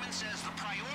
Chapman says the priority